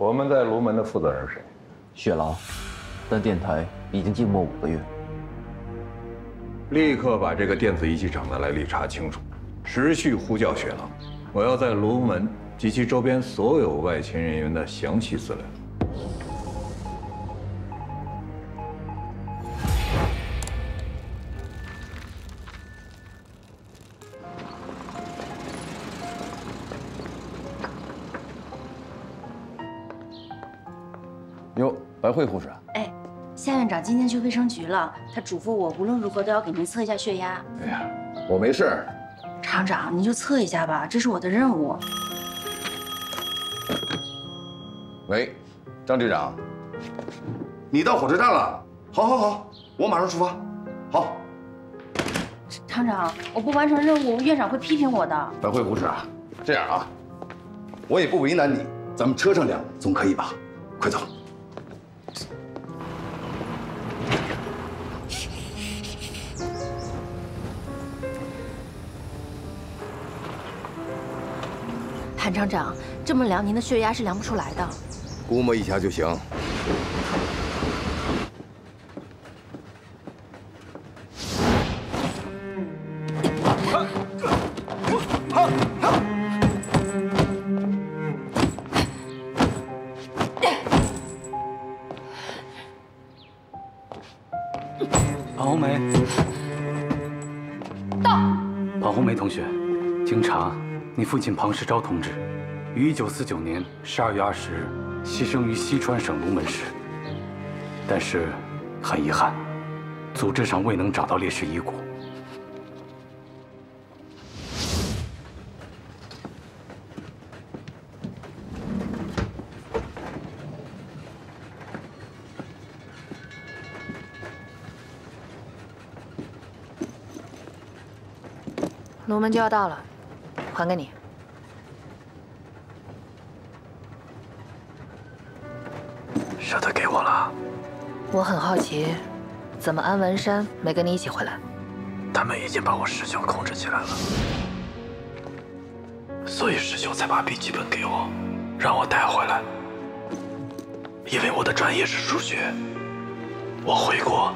我们在卢门的负责人是谁？雪狼，但电台已经静默五个月。立刻把这个电子仪器厂的来历查清楚，持续呼叫雪狼。我要在卢门及其周边所有外勤人员的详细资料。今天去卫生局了，他嘱咐我无论如何都要给您测一下血压。哎呀，我没事。厂长，您就测一下吧，这是我的任务。喂，张队长，你到火车站了？好，好，好，我马上出发。好。厂长，我不完成任务，院长会批评我的。白慧护士啊，这样啊，我也不为难你，咱们车上聊总可以吧？快走。厂长，这么量您的血压是量不出来的，估摸一下就行。庞红梅，到。庞红梅同学，经查，你父亲庞世昭同志，于一九四九年十二月二十日牺牲于西川省龙门市。但是，很遗憾，组织上未能找到烈士遗骨。龙门就要到了，还给你。我很好奇，怎么安文山没跟你一起回来？他们已经把我师兄控制起来了，所以师兄才把笔记本给我，让我带回来。因为我的专业是数学，我回国，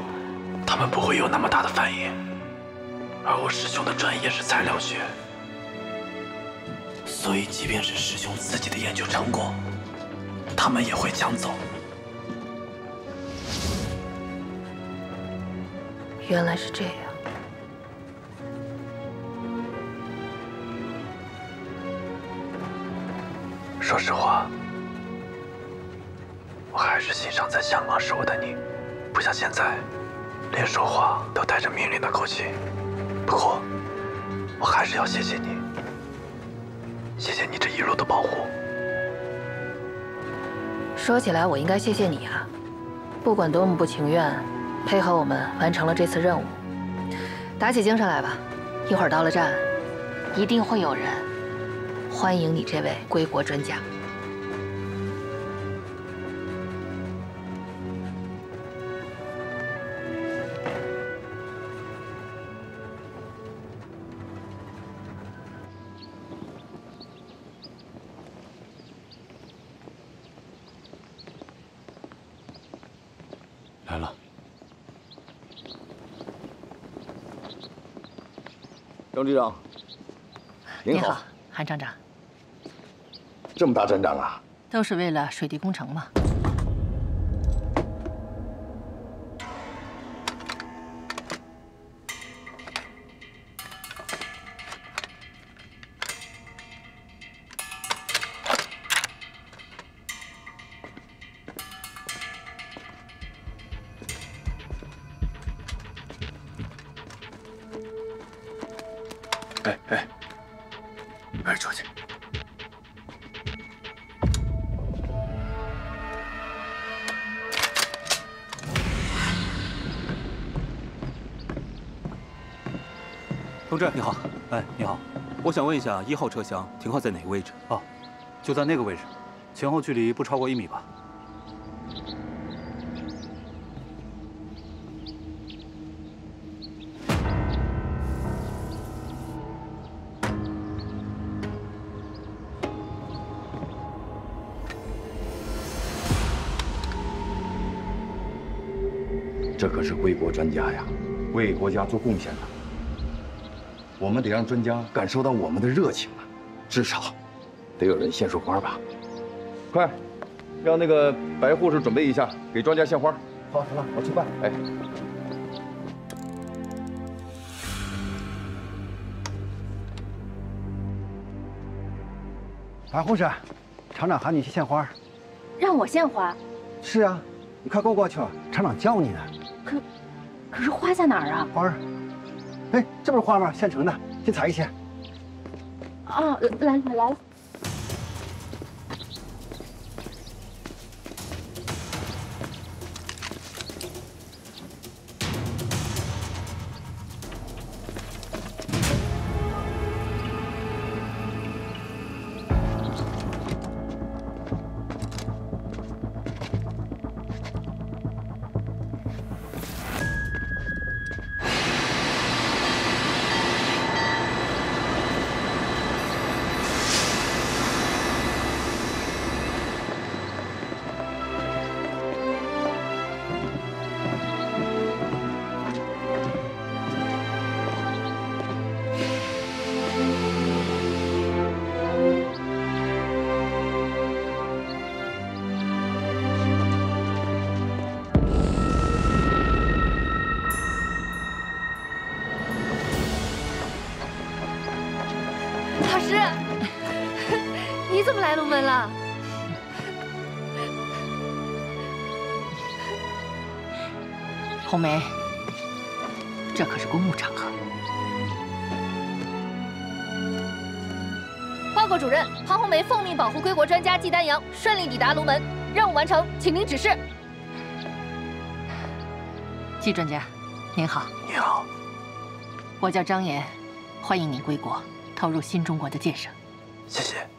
他们不会有那么大的反应。而我师兄的专业是材料学，所以即便是师兄自己的研究成果，他们也会抢走。原来是这样。说实话，我还是欣赏在向往时候的你，不像现在，连说话都带着命令的口气。不过，我还是要谢谢你，谢谢你这一路的保护。说起来，我应该谢谢你啊！不管多么不情愿，配合我们完成了这次任务。打起精神来吧，一会儿到了站，一定会有人欢迎你这位归国专家。张局长，您好，韩厂长。这么大阵仗啊？都是为了水利工程嘛。同志你好。哎你好。我想问一下一号车厢停靠在哪个位置？哦就在那个位置前后距离不超过一米吧。这可是归国专家呀为国家做贡献呢我们得让专家感受到我们的热情啊，至少得有人献束花吧。快，让那个白护士准备一下，给专家献花。好，行了，我去办。哎，白护士，厂长喊你去献花。让我献花，是啊，你快跟我过去，厂长叫你呢。可可是花在哪儿啊？花儿，哎，这不是花吗？现成的，先采一些。哦，来来来了。奉命保护归国专家季丹阳顺利抵达龙门，任务完成，请您指示。季专家，您好。你好，我叫张岩，欢迎您归国，投入新中国的建设。谢谢。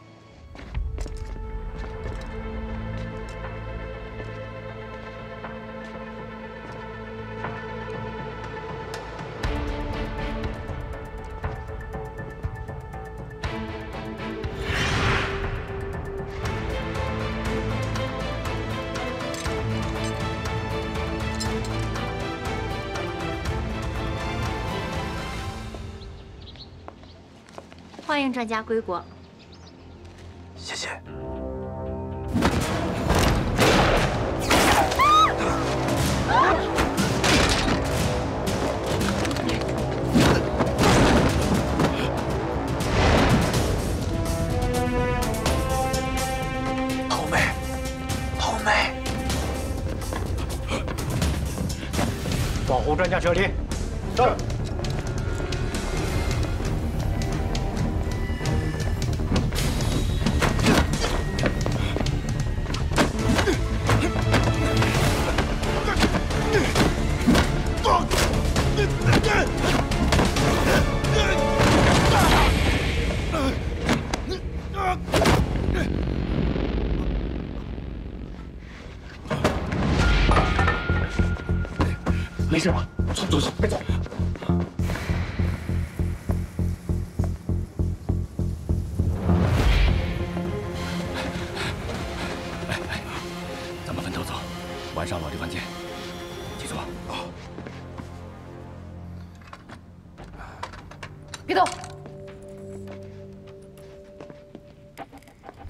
专家归国。谢谢。后妹，后妹，保护专家撤离。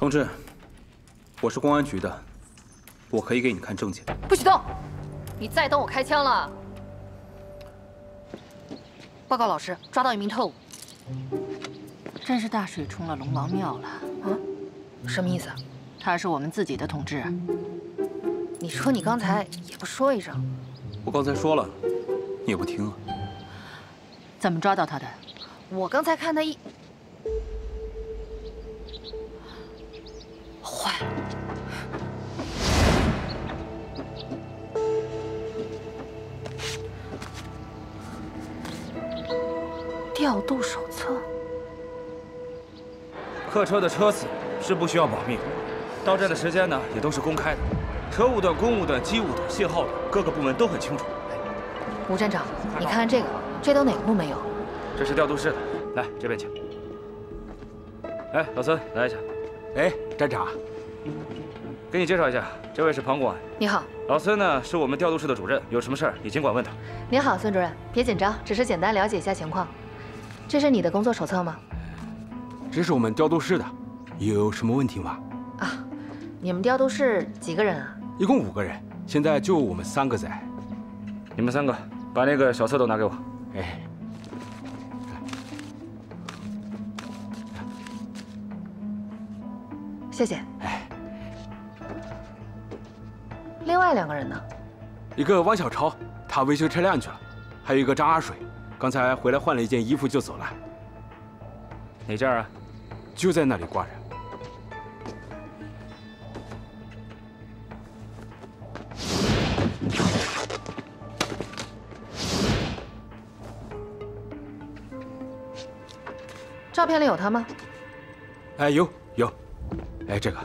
同志，我是公安局的，我可以给你看证件。不许动！你再动我开枪了！报告老师，抓到一名特务。真是大水冲了龙王庙了啊！什么意思？他是我们自己的同志。你说你刚才也不说一声。我刚才说了，你也不听啊。怎么抓到他的？我刚才看他一……客车的车次是不需要保密，到站的时间呢也都是公开的，车务段、公务段、机务段、信号段各个部门都很清楚。吴站长，你看看这个，这都哪个部门有？这是调度室的，来这边请。哎，老孙来一下。哎，站长，给给你介绍一下，这位是庞公安。你好，老孙呢是我们调度室的主任，有什么事儿你尽管问他。您好，孙主任，别紧张，只是简单了解一下情况。这是你的工作手册吗？这是我们调度室的，有什么问题吗？啊，你们调度室几个人啊？一共五个人，现在就我们三个在。你们三个把那个小册都拿给我。哎。谢谢。哎，另外两个人呢？一个汪小超，他维修车辆去了；还有一个张阿水，刚才回来换了一件衣服就走了。哪件啊？就在那里挂着。照片里有他吗？哎，有有。哎，这个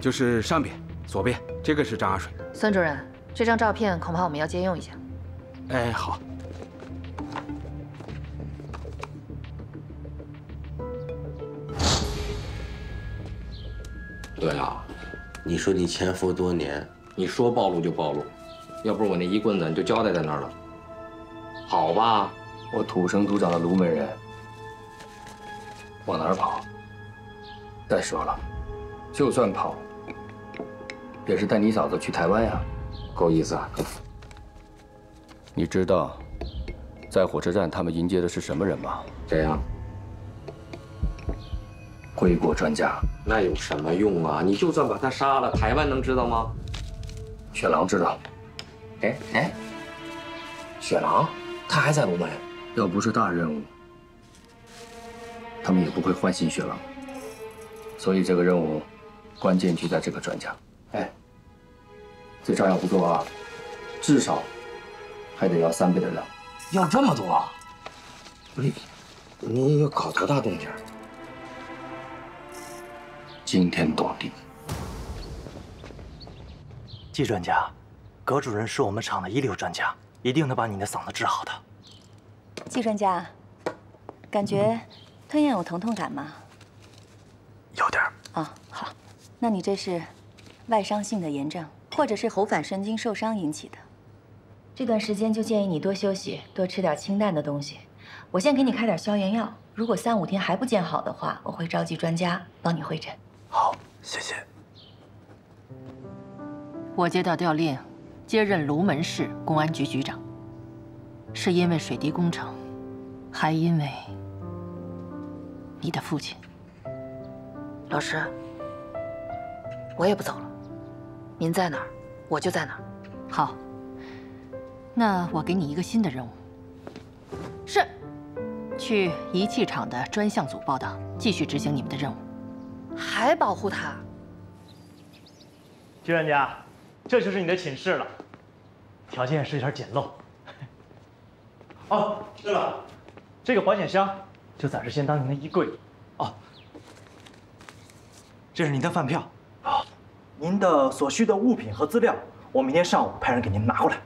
就是上边左边，这个是张阿水。孙主任，这张照片恐怕我们要借用一下。哎，好。对啊，你说你潜伏多年，你说暴露就暴露，要不是我那一棍子，你就交代在那儿了。好吧，我土生土长的卢门人，往哪儿跑？再说了，就算跑，也是带你嫂子去台湾呀，够意思啊！你知道，在火车站他们迎接的是什么人吗？谁呀？归国专家。那有什么用啊？你就算把他杀了，台湾能知道吗？雪狼知道。哎哎，雪狼，他还在龙门。要不是大任务，他们也不会唤醒雪狼。所以这个任务，关键就在这个专家。哎，这炸药不够啊，至少还得要三倍的量。要这么多？你，你要搞多大动静？惊天动地。季专家，葛主任是我们厂的一流专家，一定能把你的嗓子治好的。季专家，感觉吞咽有疼痛感吗？有点啊，好，那你这是外伤性的炎症，或者是喉返神经受伤引起的。这段时间就建议你多休息，多吃点清淡的东西。我先给你开点消炎药，如果三五天还不见好的话，我会召集专家帮你会诊。好，谢谢。我接到调令，接任卢门市公安局局长，是因为水滴工程，还因为你的父亲。老师，我也不走了。您在哪儿，我就在哪儿。好，那我给你一个新的任务。是，去仪器厂的专项组报道，继续执行你们的任务。还保护他？季专家，这就是你的寝室了，条件是有点简陋。哦，对了，这个保险箱就暂时先当您的衣柜。哦。这是您的饭票，好，您的所需的物品和资料，我明天上午派人给您拿过来。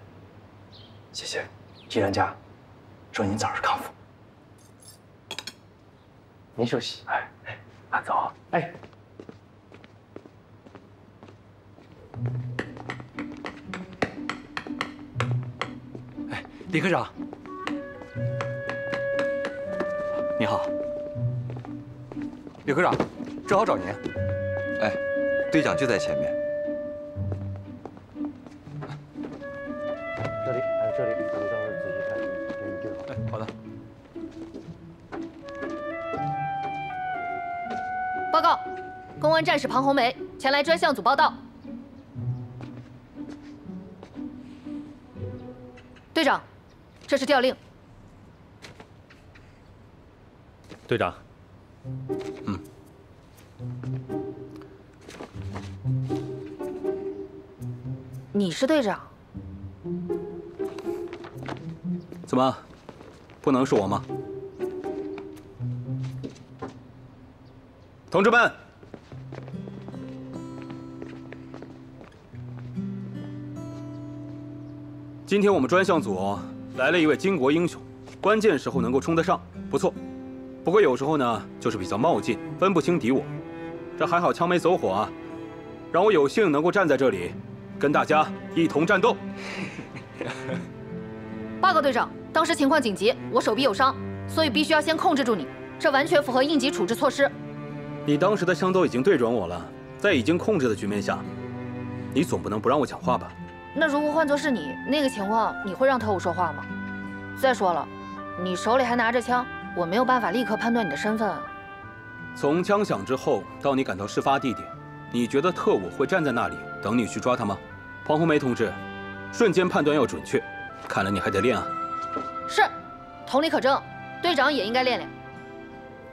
谢谢，季专家，祝您早日康复。您休息，哎哎，慢走，哎。哎，李科长，你好，李科长，正好找您。哎，队长就在前面。这里还有这里，你到时候仔细看，给你记好。哎，好的。公安战士庞红梅前来专项组报道。队长，这是调令。队长。嗯你是队长？怎么，不能是我吗？同志们，今天我们专项组来了一位巾帼英雄，关键时候能够冲得上，不错。不过有时候呢，就是比较冒进，分不清敌我。这还好，枪没走火啊。让我有幸能够站在这里，跟大家一同战斗。报告队长，当时情况紧急，我手臂有伤，所以必须要先控制住你，这完全符合应急处置措施。你当时的枪都已经对准我了，在已经控制的局面下，你总不能不让我讲话吧？那如果换作是你，那个情况你会让特务说话吗？再说了，你手里还拿着枪，我没有办法立刻判断你的身份。从枪响之后到你赶到事发地点，你觉得特务会站在那里等你去抓他吗？庞红梅同志，瞬间判断要准确，看来你还得练啊。是，同理可证，队长也应该练练，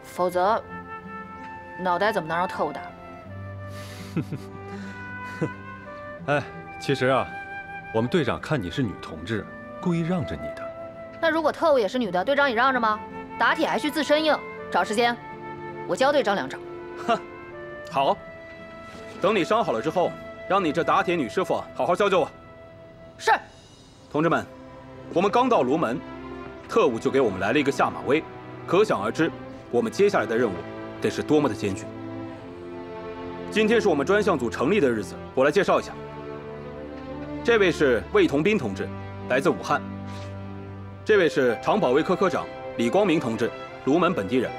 否则脑袋怎么能让特务打？哎，其实啊，我们队长看你是女同志，故意让着你的。那如果特务也是女的，队长也让着吗？打铁还需自身硬，找时间，我教队长两招。哼，好，等你伤好了之后，让你这打铁女师傅好好教教我。是。同志们，我们刚到卢门，特务就给我们来了一个下马威，可想而知，我们接下来的任务得是多么的艰巨。今天是我们专项组成立的日子，我来介绍一下。这位是魏同斌同志，来自武汉。这位是常保卫科科长李光明同志，卢门本地人。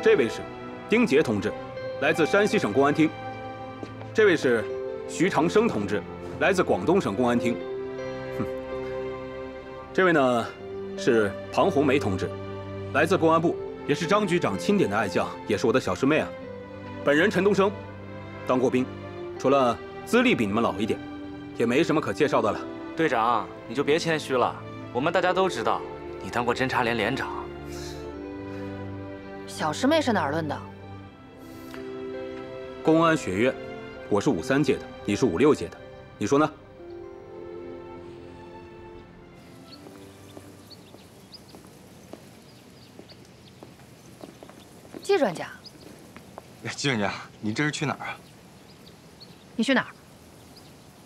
这位是丁杰同志，来自山西省公安厅。这位是徐长生同志，来自广东省公安厅。哼，这位呢是庞红梅同志，来自公安部，也是张局长钦点的爱将，也是我的小师妹啊。本人陈东升，当过兵，除了资历比你们老一点，也没什么可介绍的了。队长，你就别谦虚了，我们大家都知道，你当过侦察连连长。小师妹是哪儿论的？公安学院，我是五三届的，你是五六届的，你说呢？季专家，季专家，你这是去哪儿啊？你去哪儿？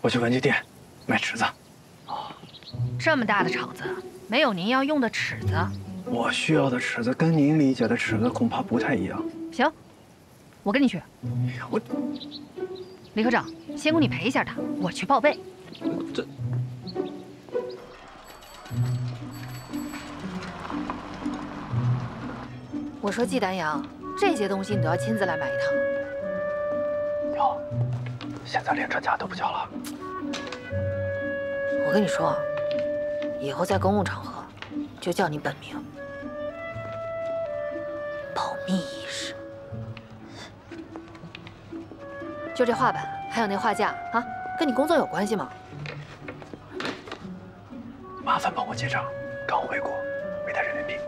我去文具店买尺子。哦这么大的厂子，没有您要用的尺子。我需要的尺子跟您理解的尺子恐怕不太一样。行，我跟你去。我，李科长，先姑你陪一下他，我去报备。这，我说季丹阳，这些东西你都要亲自来买一趟。哟，现在连专家都不叫了。我跟你说，以后在公共场合就叫你本名，保密意识。就这画板，还有那画架啊，跟你工作有关系吗？麻烦帮我结账，刚回国，没带人民币。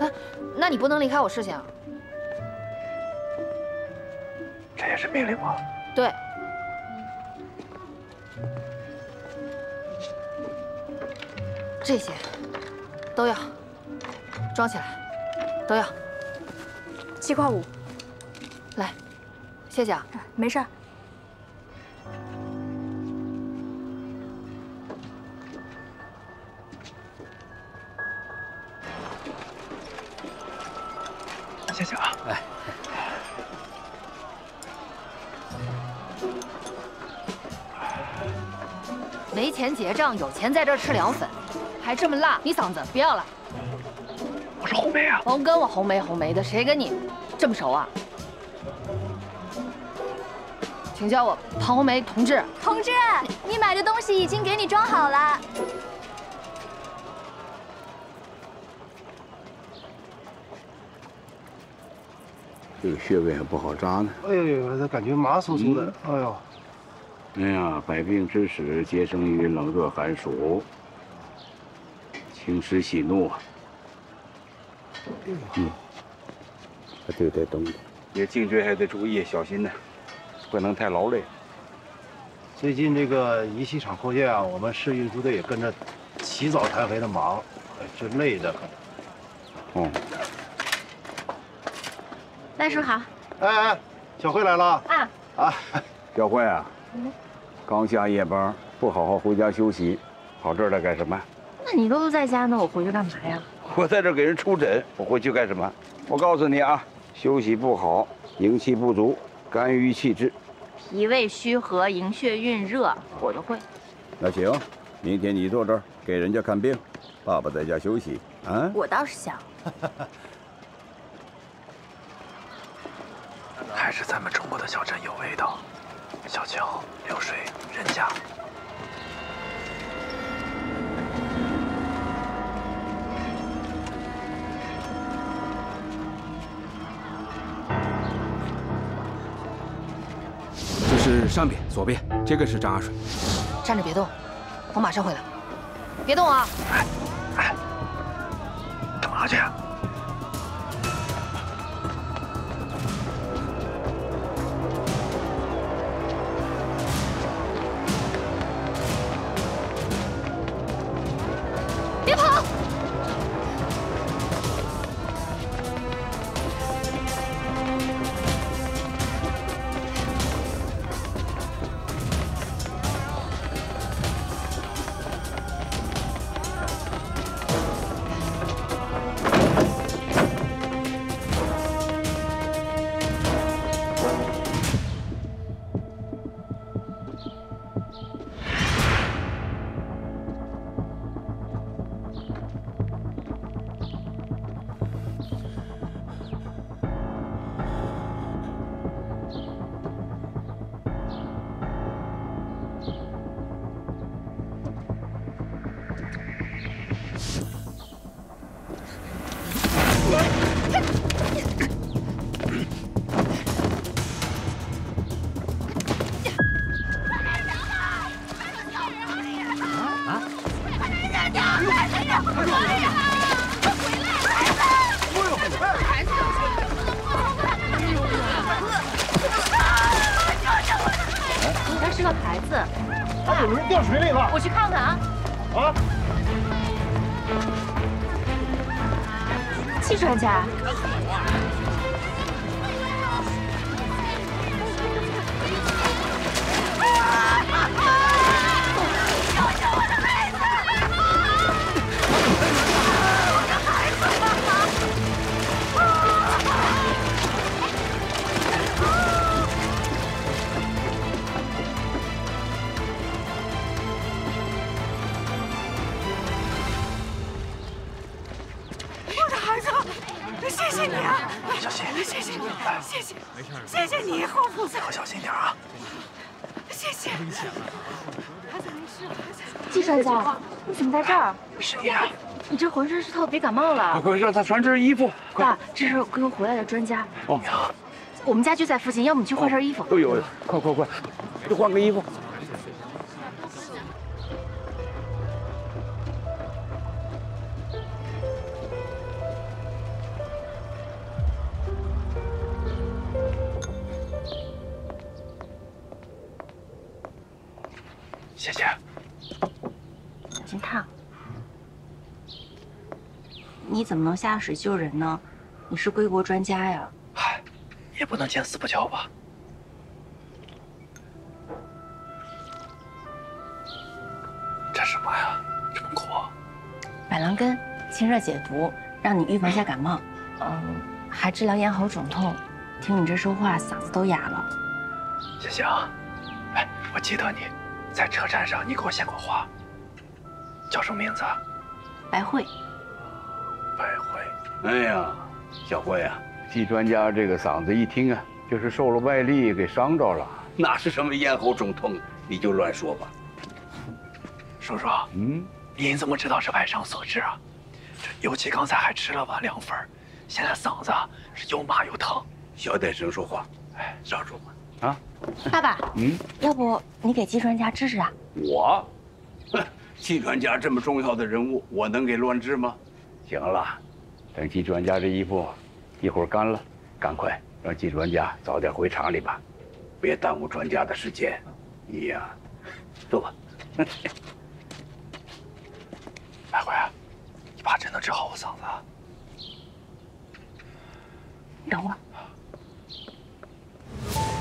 哎，那你不能离开我视线啊！这也是命令吗？对。这些都要装起来，都要。七块五，来，谢谢啊。没事。谢谢啊。来。没钱结账，有钱在这吃凉粉，还这么辣，你嗓子不要了。我是红梅啊。甭跟我红梅红梅的，谁跟你这么熟啊？请叫我庞红梅同志。同志，你买的东西已经给你装好了。这个穴位还不好扎呢。哎呦呦，这感觉麻酥酥的。哎呦。哎呀，百病之始皆生于冷热寒暑，清湿喜怒啊。嗯，还得得动，也颈椎还得注意小心呢，不能太劳累。最近这个仪器厂扩建啊，我们市运输队也跟着起早贪黑的忙，这累的很。哦。赖叔好。哎哎，小慧来了。啊。啊，小慧啊。刚下夜班，不好好回家休息，跑这儿来干什么？那你都在家呢，我回去干嘛呀？我在这给人出诊，我回去干什么？我告诉你啊，休息不好，营气不足，肝郁气滞，脾胃虚和、营血运热，我都会。那行，明天你坐这儿给人家看病，爸爸在家休息啊。我倒是想，还是咱们中国的小镇有味道，小桥流水人家。是上边左边，这个是张阿水。站着别动，我马上回来。别动啊！干嘛去？别谢谢你啊！小心谢谢你，谢谢，谢谢你，护菩萨。小心点啊！谢谢。孩子没事，孩子。季专家，你怎么在这儿？谁呀？你这浑身湿透，别感冒了。快快让他穿身衣服。爸，这是刚回来的专家，哦，我们家就在附近，要不你去换身衣服。哎呦，快快快，去换个衣服。怎么能下水救人呢？你是归国专家呀。嗨也不能见死不救吧？这什么呀？这么苦？啊板蓝根清热解毒，让你预防下感冒。嗯，还治疗咽喉肿痛。听你这说话，嗓子都哑了。谢谢啊。哎，我记得你在车站上，你给我献过花，叫什么名字？白慧。白慧。哎呀，小慧啊、季专家这个嗓子一听啊，就是受了外力给伤着了，哪是什么咽喉肿痛，你就乱说吧。叔叔，嗯，您怎么知道是外伤所致啊？这尤其刚才还吃了碗凉粉，现在嗓子是又麻又疼。小点声说话，哎，罩住我。啊，爸爸，嗯，要不你给季专家治治啊？我，哼，季专家这么重要的人物，我能给乱治吗？行了，等季专家这衣服一会儿干了，赶快让季专家早点回厂里吧，别耽误专家的时间。你呀，坐吧。白慧，你爸真能治好我嗓子？你等会儿。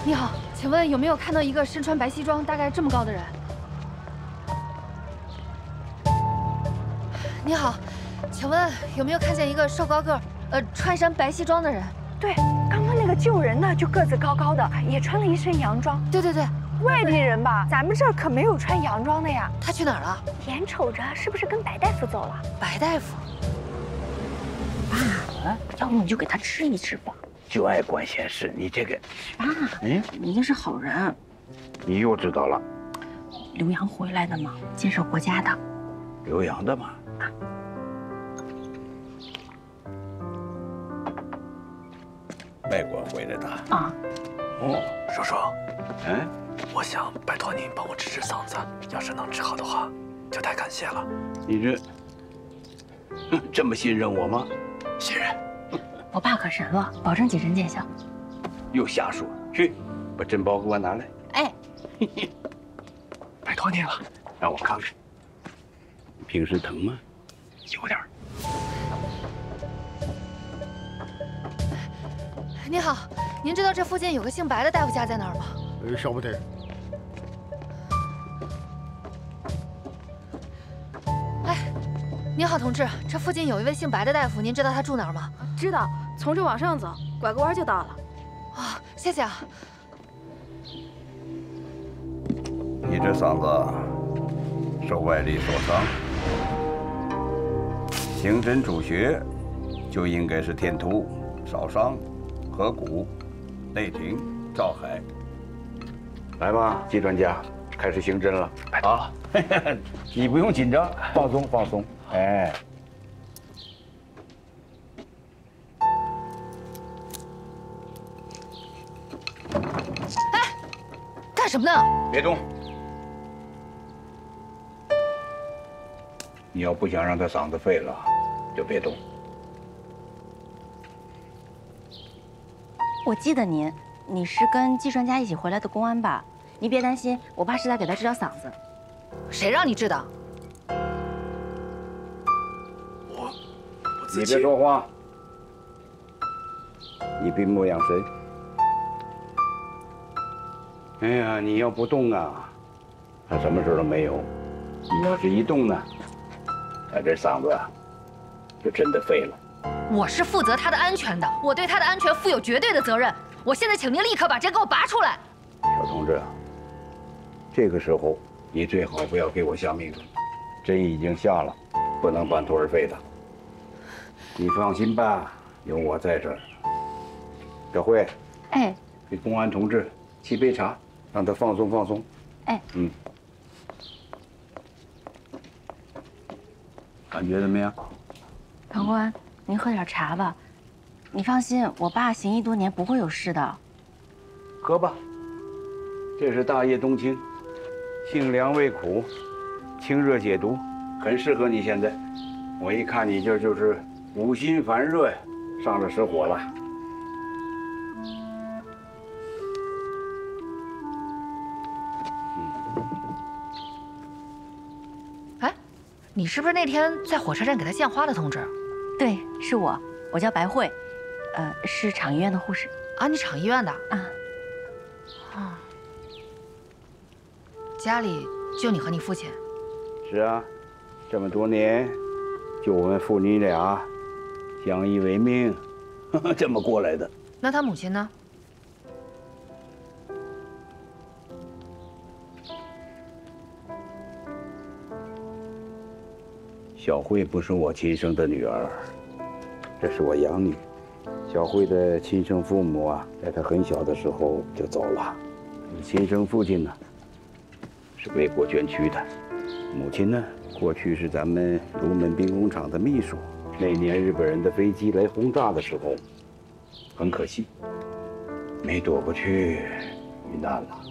你好，请问有没有看到一个身穿白西装、大概这么高的人？你好，请问有没有看见一个瘦高个儿、呃穿一身白西装的人？对，刚刚那个救人的就个子高高的，也穿了一身洋装。对对对，外地人吧，咱们这儿可没有穿洋装的呀。他去哪儿了？眼瞅着是不是跟白大夫走了？白大夫，爸，要不你就给他吃一吃吧。就爱管闲事，你这个，爸，嗯，人家是好人，你又知道了，留洋回来的嘛，建设国家的。留洋的嘛。外国回来的啊。哦，叔叔，嗯，我想拜托您帮我治治嗓子，要是能治好的话，就太感谢了。你这，这么信任我吗？信任。我爸可神了，保证几针见效。又瞎说，去，把针包给我拿来。哎，拜托您了，让我看看。平时疼吗？有点。您好，您知道这附近有个姓白的大夫家在哪儿吗？呃，晓不得。哎，您好，同志，这附近有一位姓白的大夫，您知道他住哪儿吗？知道，从这往上走，拐个弯就到了。啊，谢谢啊。你这嗓子受外力所伤，行针主穴就应该是天突、少商、合谷、内廷、赵海。来吧，季专家，开始刑侦了。啊，你不用紧张，放松放松。哎，干什么呢？别动。你要不想让他嗓子废了，就别动。我记得您，你是跟季专家一起回来的公安吧？您别担心，我爸是在给他治疗嗓子。谁让你治的？我，你别说话，你闭目养神。哎呀，你要不动啊，他什么事都没有；你要是一动呢，他这嗓子啊，就真的废了。我是负责他的安全的，我对他的安全负有绝对的责任。我现在请您立刻把针给我拔出来。小同志，这个时候你最好不要给我下命令，针已经下了，不能半途而废的。你放心吧，有我在这儿。小慧，哎，给公安同志沏杯茶，让他放松放松。哎，嗯，感觉怎么样？唐公安，您喝点茶吧。你放心，我爸行医多年，不会有事的。喝吧，这是大叶冬青，性凉味苦，清热解毒，很适合你现在。我一看你这就是五心烦热呀，上了实火了。哎，你是不是那天在火车站给他献花的同志？对，是我，我叫白慧，呃，是厂医院的护士。啊，你厂医院的？啊。啊。家里就你和你父亲？是啊，这么多年，就我们父女俩相依为命，这么过来的。那他母亲呢？小慧不是我亲生的女儿，这是我养女。小慧的亲生父母啊，在她很小的时候就走了。亲生父亲呢，是为国捐躯的。母亲呢，过去是咱们卢门兵工厂的秘书。那年日本人的飞机来轰炸的时候，很可惜，没躲过去，遇难了。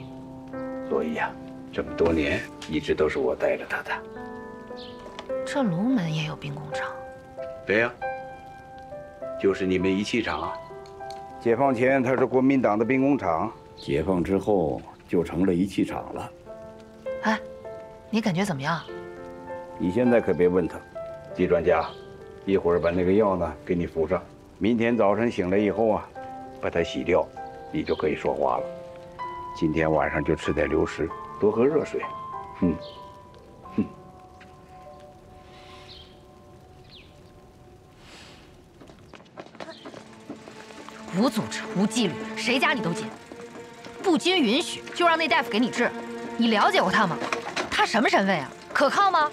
所以呀，这么多年一直都是我带着她的。这卢门也有兵工厂？对呀，就是你们仪器厂啊。解放前它是国民党的兵工厂，解放之后就成了仪器厂了。哎，你感觉怎么样？你现在可别问他，季专家，一会儿把那个药呢给你敷上，明天早晨醒来以后啊，把它洗掉，你就可以说话了。今天晚上就吃点流食，多喝热水。嗯。无组织、无纪律，谁家你都进。不经允许就让那大夫给你治，你了解过他吗？他什么身份呀？可靠吗？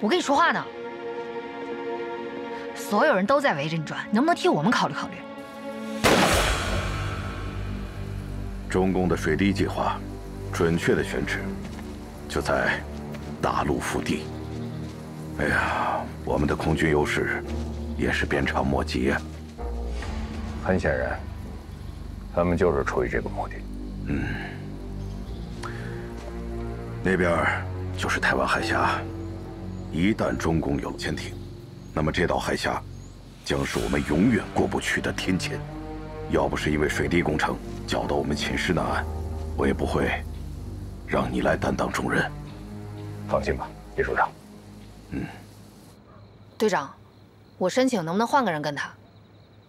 我跟你说话呢。所有人都在围着你转，能不能替我们考虑考虑？中共的水滴计划，准确的选址就在大陆腹地。哎呀，我们的空军优势也是鞭长莫及呀。很显然，他们就是出于这个目的。嗯，那边就是台湾海峡，一旦中共有了潜艇，那么这道海峡将是我们永远过不去的天堑。要不是因为水利工程搅到我们寝室难安，我也不会让你来担当重任。放心吧，李处长。嗯，队长，我申请能不能换个人跟他？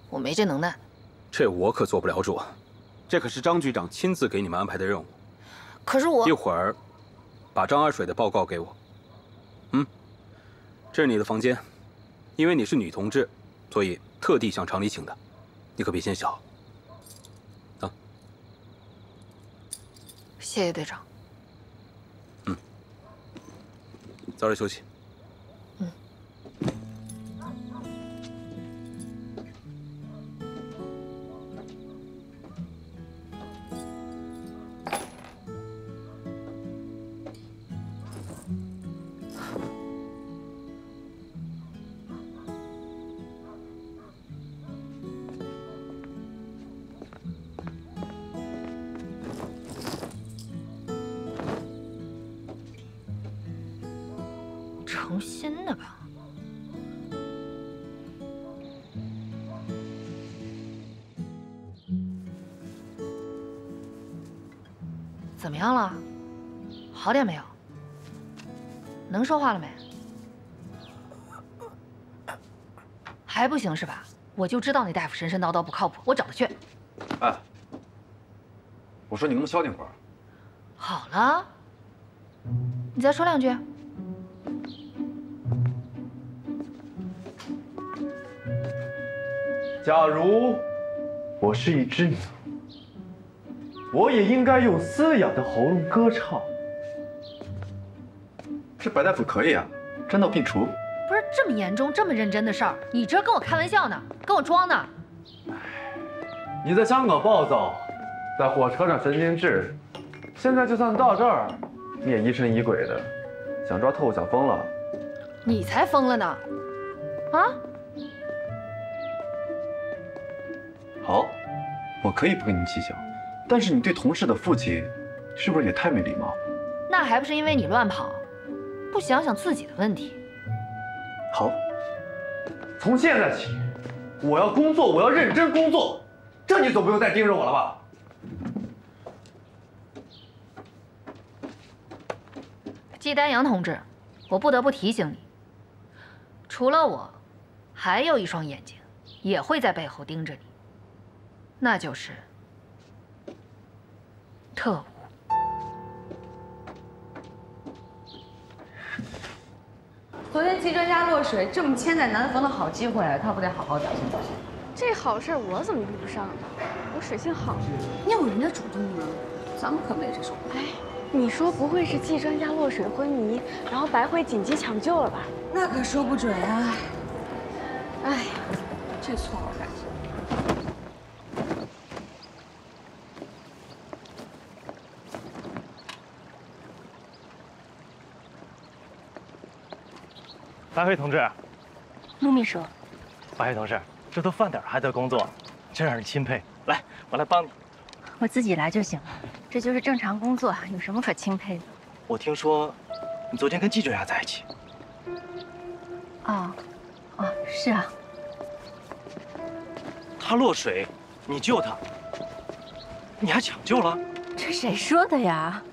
我没这能耐。这我可做不了主，这可是张局长亲自给你们安排的任务。可是我一会儿把张二水的报告给我。嗯，这是你的房间，因为你是女同志，所以特地向厂里请的，你可别嫌小。啊，谢谢队长。嗯，早点休息。好点没有？能说话了没？还不行是吧？我就知道那大夫神神叨叨不靠谱，我找他去。哎，我说你能不能消停会儿？好了，你再说两句。假如我是一只鸟，我也应该用嘶哑的喉咙歌唱。这白大夫可以啊，专到病除。不是这么严重、这么认真的事儿，你这跟我开玩笑呢，跟我装呢？你在香港暴躁，在火车上神经质，现在就算到这儿，你也疑神疑鬼的，想抓特务想疯了。你才疯了呢！啊？好，我可以不跟你计较，但是你对同事的父亲，是不是也太没礼貌？那还不是因为你乱跑，不想想自己的问题。好，从现在起，我要工作，我要认真工作，这你总不用再盯着我了吧？季丹阳同志，我不得不提醒你，除了我，还有一双眼睛，也会在背后盯着你。那就是特务。昨天季专家落水，这么千载难逢的好机会，他不得好好表现表现？这好事我怎么遇不上呢？我水性好，要人家主动呢，咱们可没这种。哎，你说不会是季专家落水昏迷，然后白慧紧急抢救了吧？那可说不准啊。哎，这错我改。白辉同志，陆秘书，白辉同志，这都饭点还在工作，真让人钦佩。来，我来帮你。我自己来就行了，这就是正常工作，有什么可钦佩的？我听说你昨天跟季专家在一起。哦，哦，是啊。他落水，你救他，你还抢救了？这谁说的呀？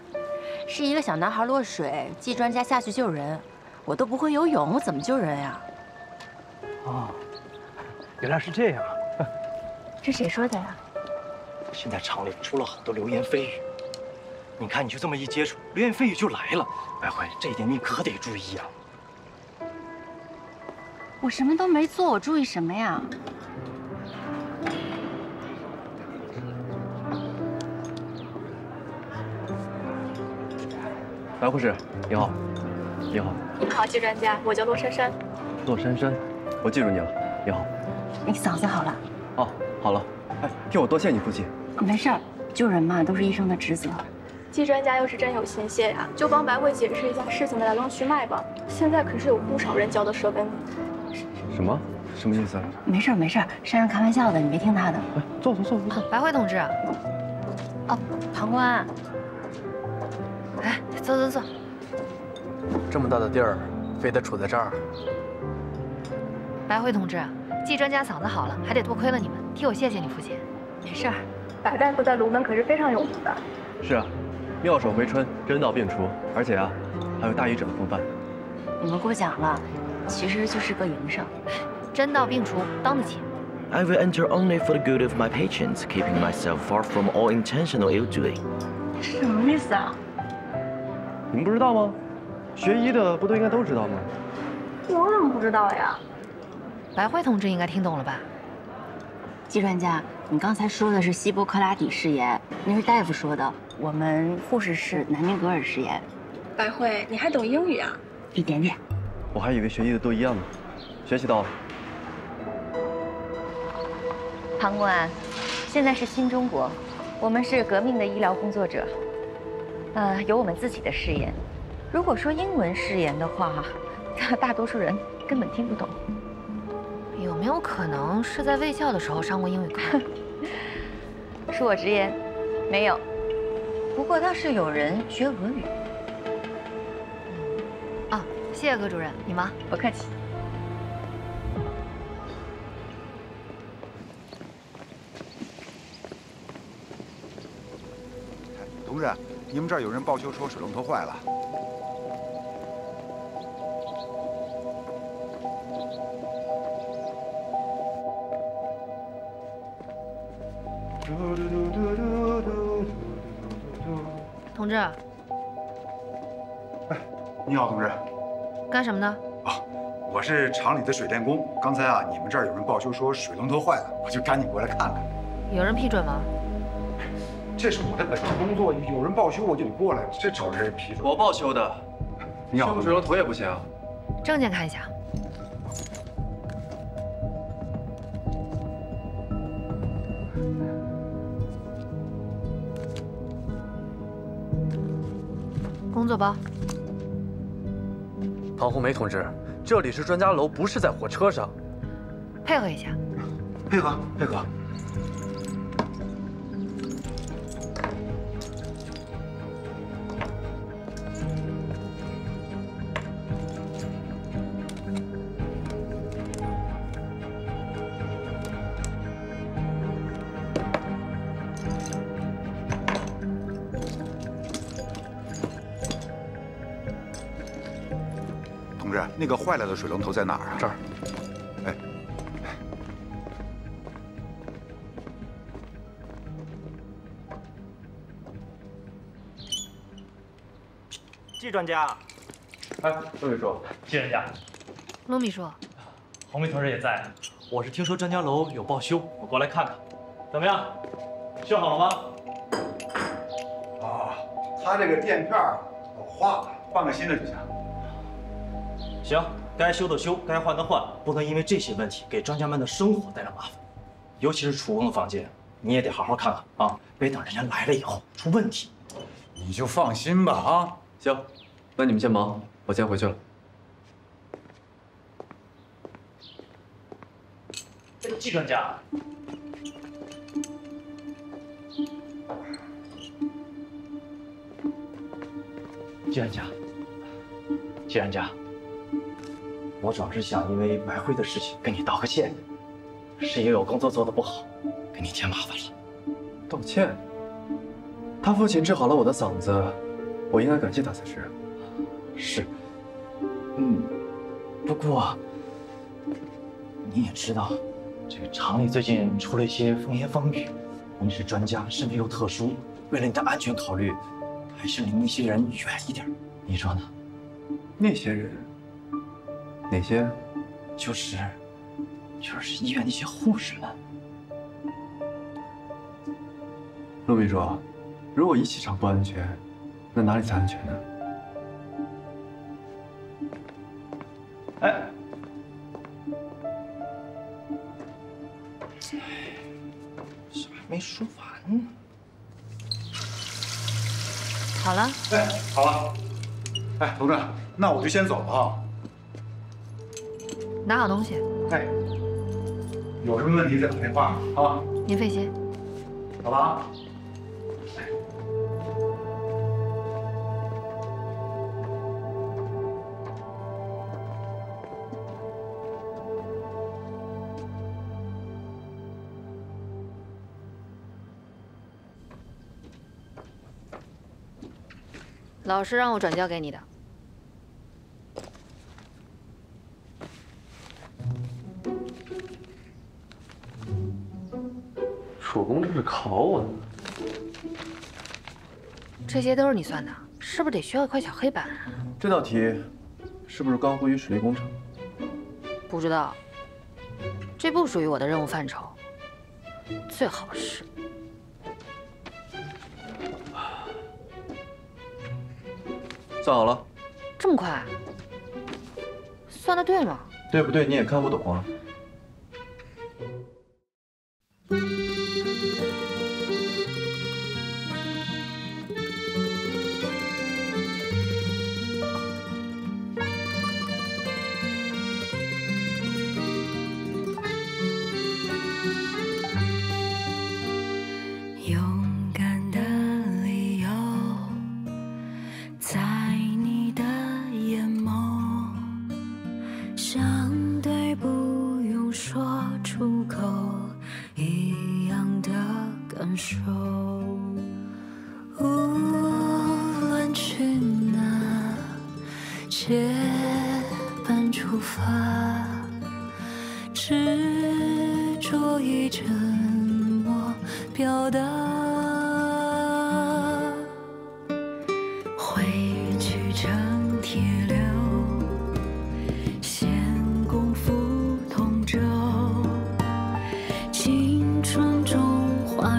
是一个小男孩落水，季专家下去救人。我都不会游泳，我怎么救人呀？哦，原来是这样。这谁说的呀？现在厂里出了好多流言蜚语，你看你就这么一接触，流言蜚语就来了。白慧，这一点你可得注意啊。我什么都没做，我注意什么呀？白护士，你好，你好，你好，季专家，我叫骆珊珊。骆珊珊，我记住你了。你好。你嗓子好了？哦，好了。哎，替我多谢你父亲。没事儿，救人嘛，都是医生的职责。季专家要是真有心谢呀，就帮白慧解释一下事情的来龙去脉吧。现在可是有不少人嚼舌根呢。什么？什么意思啊？没事儿没事儿，珊珊开玩笑的，你别听她的。哎，坐坐坐坐坐。白慧同志。哦，旁观。哎，坐坐坐。这么大的地儿，非得杵在这儿。白慧同志，季专家嗓子好了，还得多亏了你们，替我谢谢你父亲。没事儿，白大夫在卢门可是非常有名的。是啊，妙手回春，针到病除，而且啊，还有大医者的风范。你们过奖了，其实就是个营生。针到病除，当得起。I will enter only for the good of my patients, keeping myself far from all intentional ill doing. 什么意思啊？你们不知道吗？学医的不都应该都知道吗？我怎么不知道呀？白慧同志应该听懂了吧？季专家，你刚才说的是希波克拉底誓言，那是大夫说的。我们护士是南丁格尔誓言。白慧，你还懂英语啊？一点点。我还以为学医的都一样呢，学习到了。庞官，现在是新中国，我们是革命的医疗工作者，呃，有我们自己的誓言。如果说英文誓言的话，那 大多数人根本听不懂。有没有可能是在卫校的时候上过英语课？恕我直言，没有。不过倒是有人学俄语。啊，谢谢葛主任，你忙，不客气。同志，你们这儿有人报修说水龙头坏了。同志，你好，同志。干什么呢？我是厂里的水电工。刚才啊，你们这儿有人报修说水龙头坏了，我就赶紧过来看看。有人批准吗？这是我的本职工作，有人报修我就得过来，这找人批准。我报修的。你好，修水龙头也不行啊。证件看一下。工作包。庞红梅同志，这里是专家楼，不是在火车上。配合一下。配合，配合。同志，那个坏了的水龙头在哪儿啊？这儿。哎，季专家，哎，陆秘书，季专家，陆秘书，红梅同志也在。我是听说专家楼有报修，我过来看看，怎么样？修好了吗？啊，他这个垫片儿老化了，换个新的就行。行，该修的修，该换的换，不能因为这些问题给专家们的生活带来麻烦。尤其是储物的房间，你也得好好看看啊，别等人家来了以后出问题。你就放心吧啊。行，那你们先忙，我先回去了。季专家，季专家，季专家，我主要是想因为白慧的事情跟你道个歉，是因为我工作做的不好，给你添麻烦了。道歉？他父亲治好了我的嗓子，我应该感谢他才是。是，嗯，不过你也知道，这个厂里最近出了一些风言风语，您是专家，身份又特殊，为了你的安全考虑，还是离那些人远一点，你说呢？那些人？哪些？就是，就是医院那些护士们。陆秘书，如果仪器厂不安全，那哪里才安全呢？哎，这还没说完呢。好了。哎，好了。哎，董事长，那我就先走了啊。拿好东西。哎，有什么问题再打电话啊。您费心。走了啊。老师让我转交给你的。工这是考我呢？这些都是你算的，是不是得需要一块小黑板？这道题是不是关乎于水利工程？不知道，这不属于我的任务范畴。最好是。算好了。这么快？算的对吗？对不对？你也看不懂啊。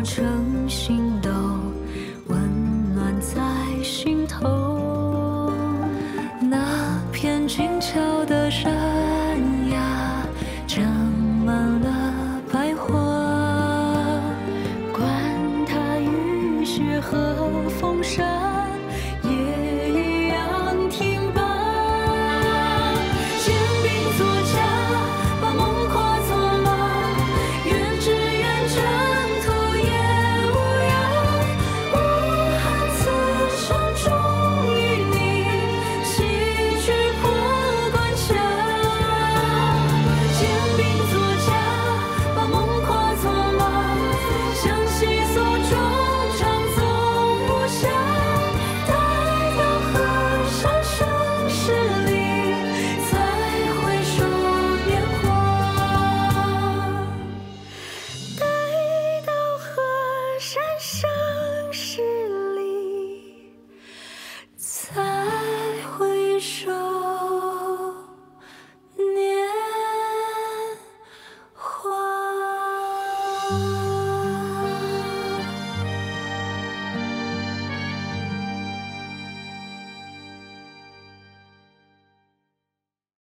车。